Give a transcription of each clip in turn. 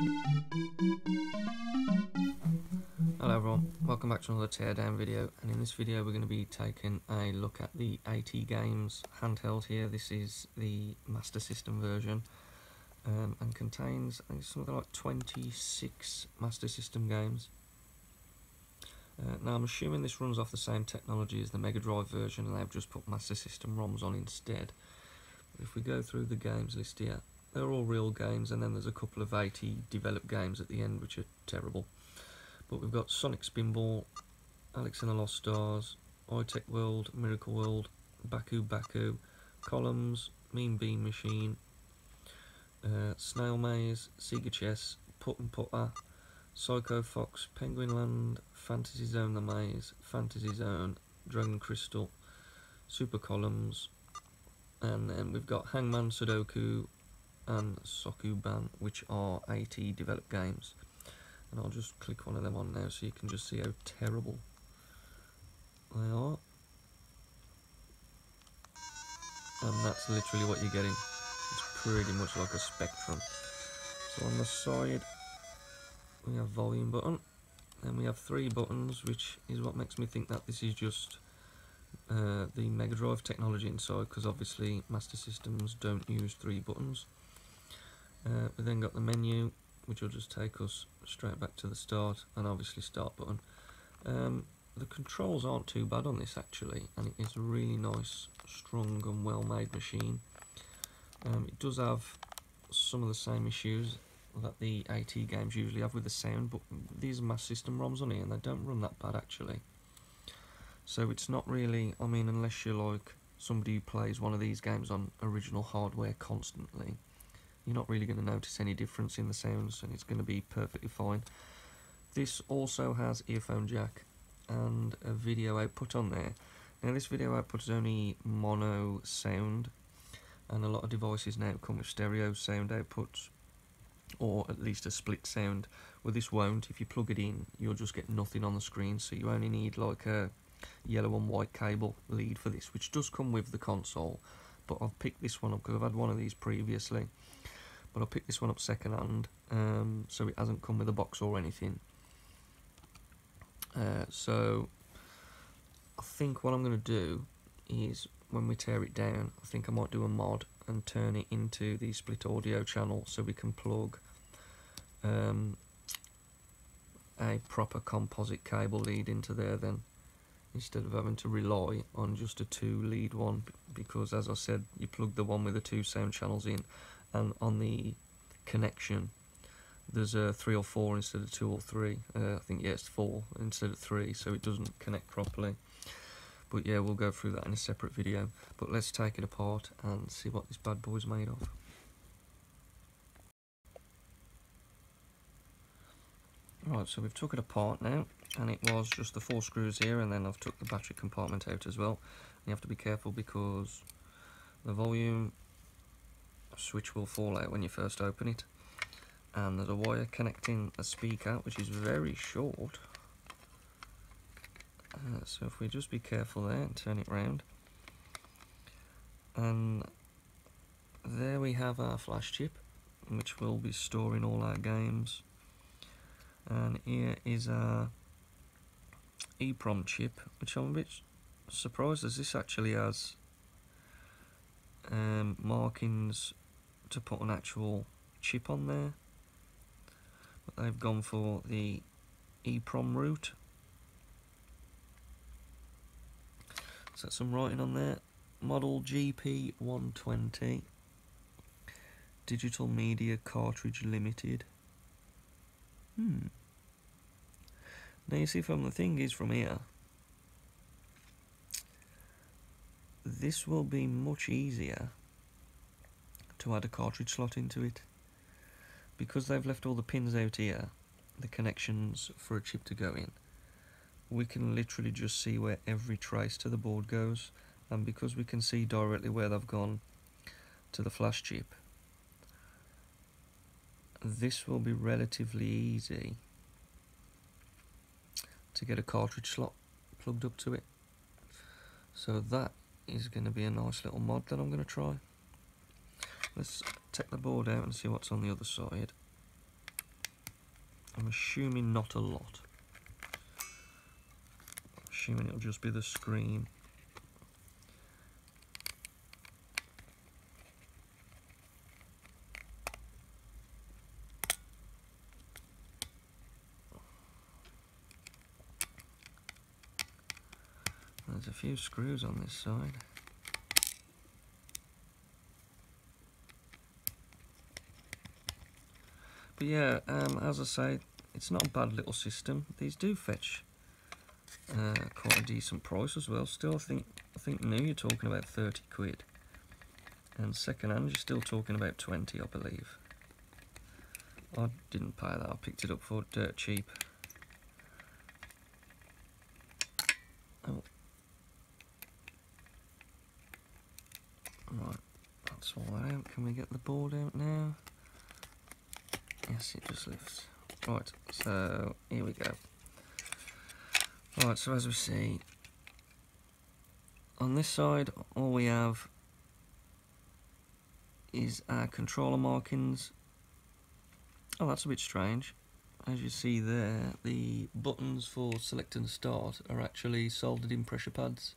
Hello everyone, welcome back to another teardown video and in this video we're going to be taking a look at the AT Games handheld here. This is the Master System version um, and contains something like 26 Master System games. Uh, now I'm assuming this runs off the same technology as the Mega Drive version and they've just put Master System ROMs on instead. But if we go through the games list here, they're all real games and then there's a couple of AT developed games at the end which are terrible. But we've got Sonic Spinball, Alex and the Lost Stars, High-Tech World, Miracle World, Baku Baku, Columns, Mean Bean Machine, uh, Snail Maze, Sega Chess, Putt and Putter, Psycho Fox, Penguin Land, Fantasy Zone The Maze, Fantasy Zone, Dragon Crystal, Super Columns, and then we've got Hangman Sudoku and Sokoban, which are AT developed games. And I'll just click one of them on now so you can just see how terrible they are. And that's literally what you're getting. It's pretty much like a spectrum. So on the side we have volume button. And we have three buttons which is what makes me think that this is just uh, the Mega Drive technology inside because obviously Master Systems don't use three buttons uh, we then got the menu which will just take us straight back to the start and obviously start button. Um, the controls aren't too bad on this actually and it is a really nice strong and well made machine. Um, it does have some of the same issues that the AT games usually have with the sound but these are Master System ROMs on here and they don't run that bad actually. So it's not really, I mean unless you're like somebody who plays one of these games on original hardware constantly you're not really going to notice any difference in the sounds and it's going to be perfectly fine. This also has earphone jack and a video output on there. Now this video output is only mono sound and a lot of devices now come with stereo sound outputs or at least a split sound. Well this won't, if you plug it in you'll just get nothing on the screen so you only need like a yellow and white cable lead for this which does come with the console but I've picked this one up because I've had one of these previously but I picked this one up second hand um, so it hasn't come with a box or anything. Uh, so I think what I'm going to do is when we tear it down I think I might do a mod and turn it into the split audio channel so we can plug um, a proper composite cable lead into there then instead of having to rely on just a two lead one because as I said you plug the one with the two sound channels in and on the connection there's a three or four instead of two or three. Uh, I think yeah it's four instead of three so it doesn't connect properly. But yeah we'll go through that in a separate video. But let's take it apart and see what this bad boy's made of. Right so we've took it apart now and it was just the four screws here and then I've took the battery compartment out as well. And you have to be careful because the volume switch will fall out when you first open it. And there's a wire connecting a speaker which is very short. Uh, so if we just be careful there and turn it round. And there we have our flash chip which will be storing all our games. And here is our EEPROM chip which I'm a bit surprised as this actually has um, markings to put an actual chip on there. But they've gone for the EEPROM route. So some writing on there. Model GP120 digital media cartridge limited. Hmm. Now you see from the thing is from here. This will be much easier to add a cartridge slot into it. Because they've left all the pins out here, the connections for a chip to go in, we can literally just see where every trace to the board goes and because we can see directly where they've gone to the flash chip this will be relatively easy to get a cartridge slot plugged up to it so that is going to be a nice little mod that I'm going to try Let's take the board out and see what's on the other side. I'm assuming not a lot. assuming it'll just be the screen. There's a few screws on this side. But yeah, um, as I say, it's not a bad little system. These do fetch uh, quite a decent price as well. Still, I think I think new you're talking about 30 quid, and second hand you're still talking about 20, I believe. I didn't pay that. I picked it up for dirt cheap. Oh. Right, that's all out. Can we get the board out now? Yes, it just lifts. Right, so here we go. Right, so as we see, on this side, all we have is our controller markings. Oh, that's a bit strange. As you see there, the buttons for select and start are actually soldered in pressure pads,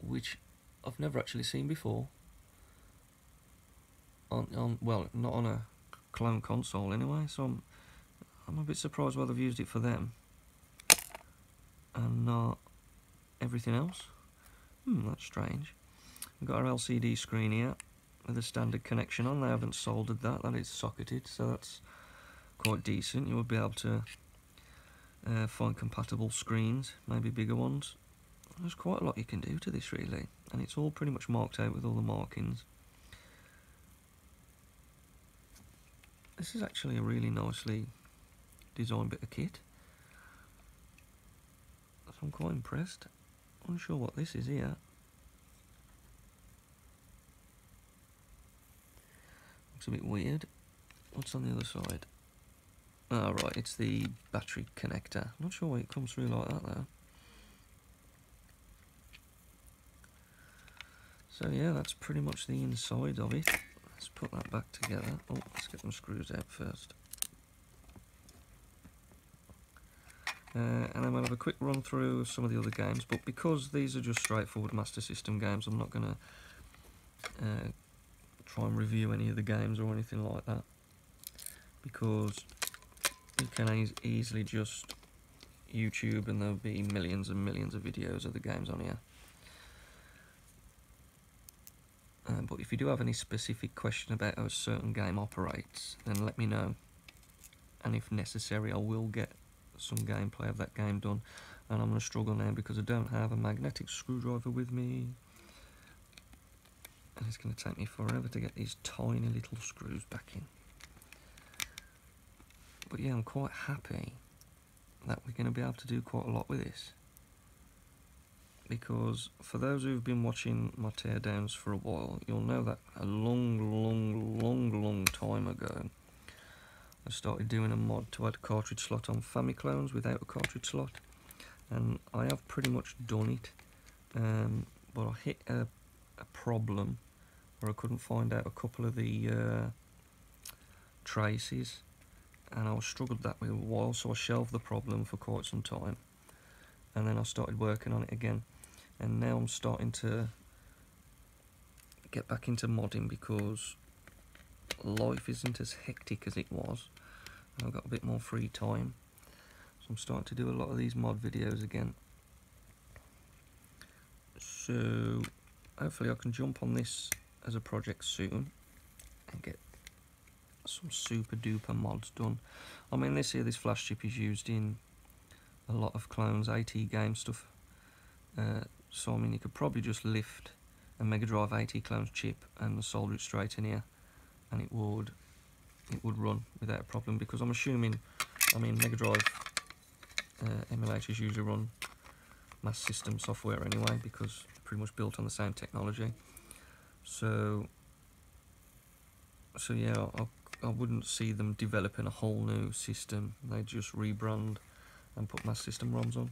which I've never actually seen before. On, on well, not on a clone console anyway, so I'm, I'm a bit surprised why they've used it for them and not everything else. Hmm, that's strange. We've got our LCD screen here with a standard connection on. They haven't soldered that, that is socketed, so that's quite decent. You would be able to uh, find compatible screens, maybe bigger ones. There's quite a lot you can do to this really, and it's all pretty much marked out with all the markings. This is actually a really nicely designed bit of kit. So I'm quite impressed. Unsure what this is here. Looks a bit weird. What's on the other side? Ah, oh, right, it's the battery connector. Not sure why it comes through like that though. So yeah, that's pretty much the inside of it. Let's put that back together. Oh, let's get them screws out first. Uh, and then we'll have a quick run through of some of the other games, but because these are just straightforward Master System games, I'm not going to uh, try and review any of the games or anything like that, because you can e easily just YouTube and there'll be millions and millions of videos of the games on here. Um, but if you do have any specific question about how a certain game operates, then let me know. And if necessary, I will get some gameplay of that game done. And I'm going to struggle now because I don't have a magnetic screwdriver with me. And it's going to take me forever to get these tiny little screws back in. But yeah, I'm quite happy that we're going to be able to do quite a lot with this because for those who've been watching my teardowns for a while, you'll know that a long, long, long, long time ago, I started doing a mod to add a cartridge slot on Famiclones without a cartridge slot, and I have pretty much done it, um, but I hit a, a, problem where I couldn't find out a couple of the uh, traces, and I struggled that with a while, so I shelved the problem for quite some time, and then I started working on it again and now I'm starting to get back into modding because life isn't as hectic as it was. I've got a bit more free time. So I'm starting to do a lot of these mod videos again. So hopefully I can jump on this as a project soon and get some super duper mods done. I mean this here this flash chip is used in a lot of clones AT game stuff. Uh, so I mean you could probably just lift a Mega Drive AT clones chip and solder it straight in here and it would it would run without a problem because I'm assuming I mean Mega Drive uh, emulators usually run Master System software anyway because pretty much built on the same technology. So so yeah I, I wouldn't see them developing a whole new system. They just rebrand and put Master System ROMs on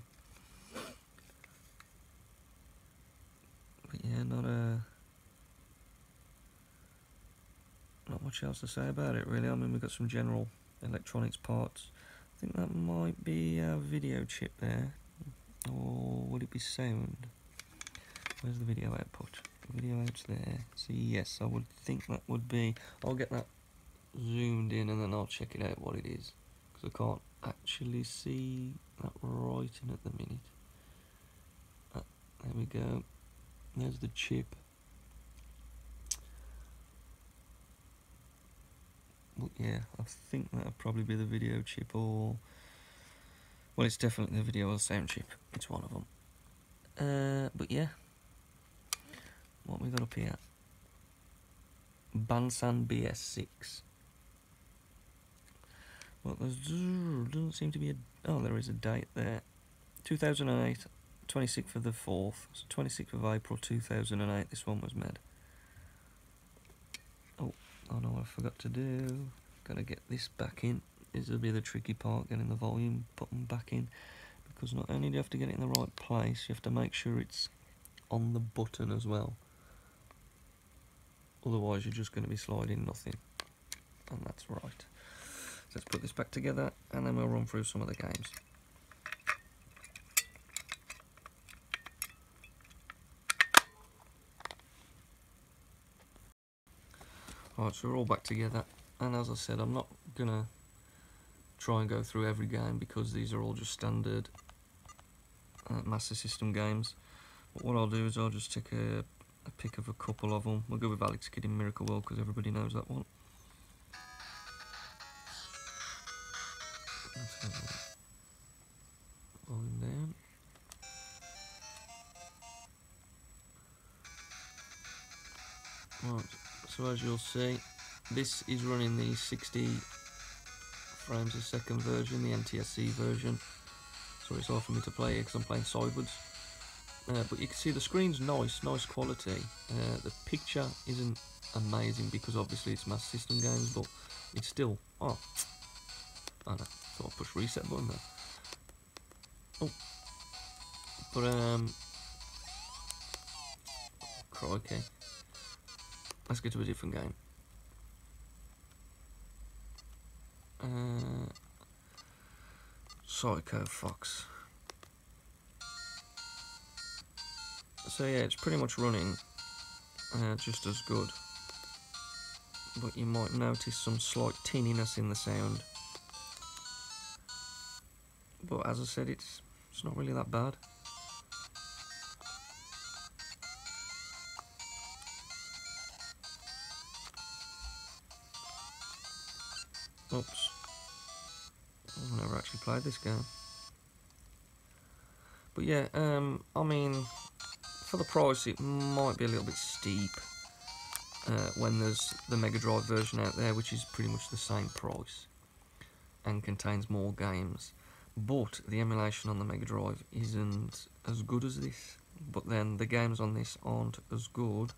yeah, not a uh, not much else to say about it really. I mean, we've got some general electronics parts. I think that might be a video chip there, or would it be sound? Where's the video output? The video out's there. So yes, I would think that would be. I'll get that zoomed in and then I'll check it out what it is because I can't actually see that writing at the minute. Uh, there we go. There's the chip. Well, yeah, I think that'll probably be the video chip or... Well, it's definitely the video or the sound chip. It's one of them. Uh, but yeah. What we got up here? Bansan BS6. Well, there doesn't seem to be a... Oh, there is a date there. 2008, 26th of the 4th. So 26th of April 2008 this one was made. Oh, I know what I forgot to do. Gotta get this back in. This will be the tricky part, getting the volume button back in. Because not only do you have to get it in the right place, you have to make sure it's on the button as well. Otherwise you're just going to be sliding nothing. And that's right. Let's put this back together and then we'll run through some of the games. Alright, so we're all back together and as I said I'm not gonna try and go through every game because these are all just standard uh, Master System games. But what I'll do is I'll just take a, a pick of a couple of them. We'll go with Alex Kidd in Miracle World because everybody knows that one. Volume down. Right, so as you'll see, this is running the 60 frames a second version, the NTSC version. So it's hard for me to play because I'm playing sideways. Uh, but you can see the screen's nice, nice quality. Uh, the picture isn't amazing because obviously it's Master System games, but it's still, oh, I know, thought I'd push reset button there. Oh, but um, crikey. Let's get to a different game. Uh, Psycho Fox. So yeah, it's pretty much running uh, just as good. But you might notice some slight tinniness in the sound. But as I said, it's it's not really that bad. Oops. I've never actually played this game. But yeah, um, I mean, for the price it might be a little bit steep uh, when there's the Mega Drive version out there, which is pretty much the same price and contains more games. But the emulation on the Mega Drive isn't as good as this. But then the games on this aren't as good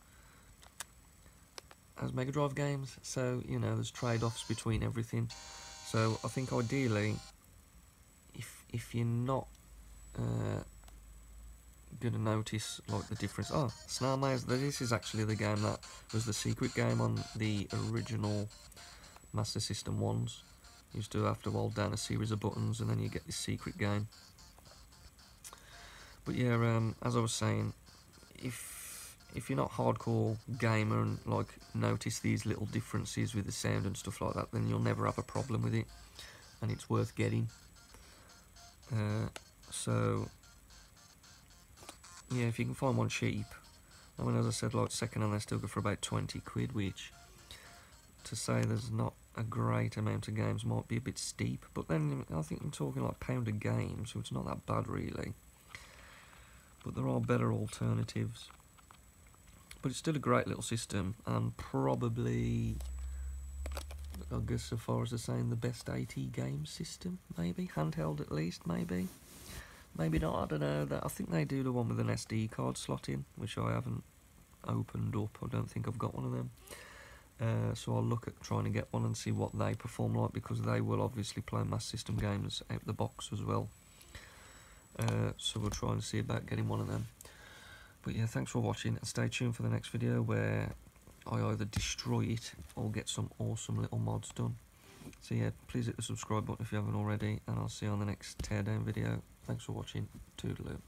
as Mega Drive games, so you know there's trade-offs between everything. So I think ideally, if if you're not uh, gonna notice like the difference, oh, Snail Maze. This is actually the game that was the secret game on the original Master System ones. You used to have to hold down a series of buttons and then you get this secret game. But yeah, um, as I was saying, if if you're not hardcore gamer and like notice these little differences with the sound and stuff like that, then you'll never have a problem with it, and it's worth getting. Uh, so yeah, if you can find one cheap, I mean as I said, like second hand they still go for about 20 quid, which to say there's not a great amount of games might be a bit steep, but then I think I'm talking like pound a game, so it's not that bad really. But there are better alternatives. But it's still a great little system, and probably, I guess so far as they're saying, the best AT game system, maybe? Handheld at least, maybe? Maybe not, I don't know. I think they do the one with an SD card slot in, which I haven't opened up. I don't think I've got one of them. Uh, so I'll look at trying to get one and see what they perform like because they will obviously play Master System games out the box as well. Uh, so we'll try and see about getting one of them. But yeah, thanks for watching and stay tuned for the next video where I either destroy it or get some awesome little mods done. So yeah, please hit the subscribe button if you haven't already, and I'll see you on the next teardown video. Thanks for watching. Toodaloo.